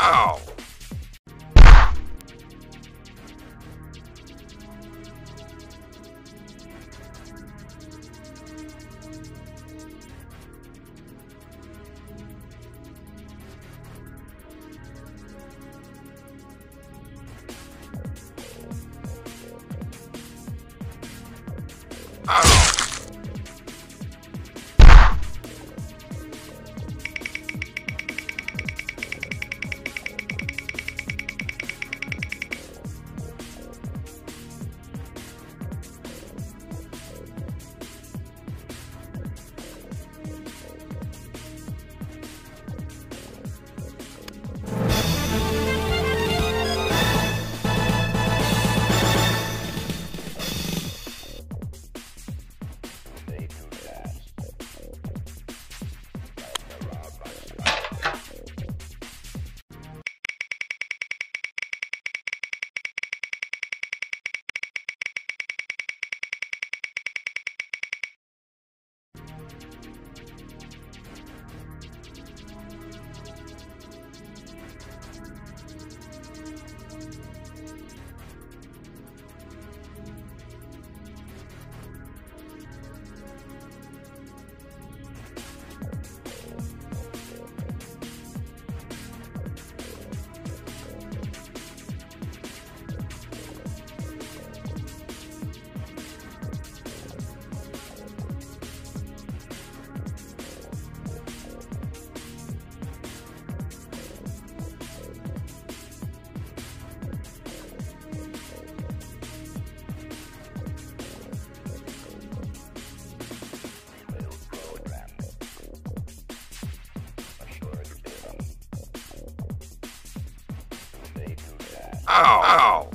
Ow! Ow! Ow!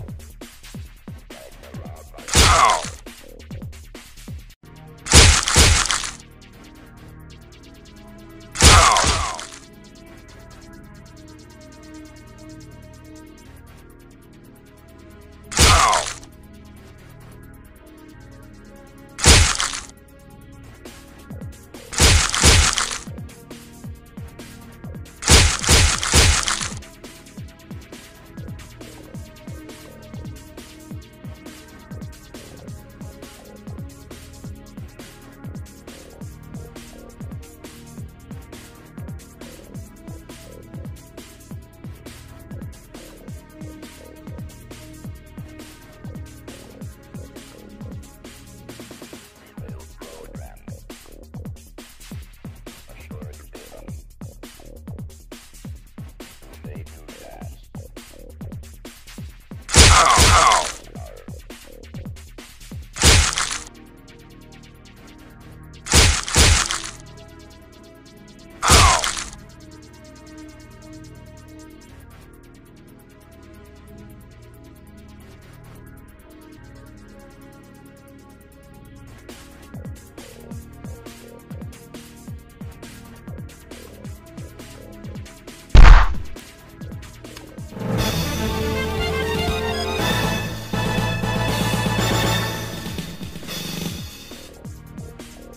Ow, ow.